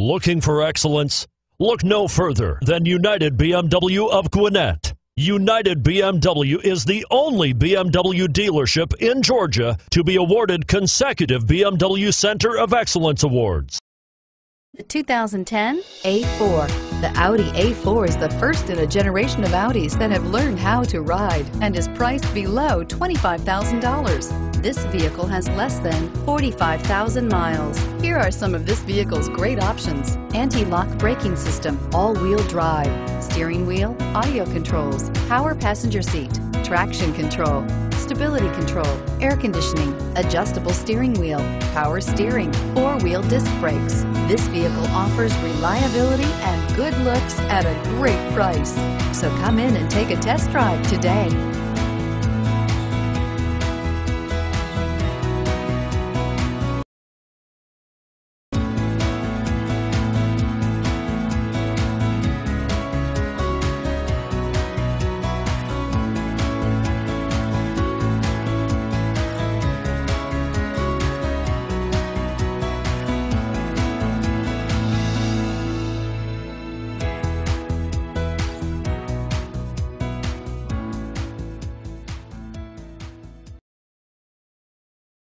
Looking for excellence? Look no further than United BMW of Gwinnett. United BMW is the only BMW dealership in Georgia to be awarded consecutive BMW Center of Excellence awards. The 2010 A4. The Audi A4 is the first in a generation of Audis that have learned how to ride and is priced below $25,000. This vehicle has less than 45,000 miles. Here are some of this vehicle's great options. Anti-lock braking system, all-wheel drive, steering wheel, audio controls, power passenger seat, traction control, stability control, air conditioning, adjustable steering wheel, power steering, four-wheel disc brakes. This vehicle offers reliability and good looks at a great price. So come in and take a test drive today.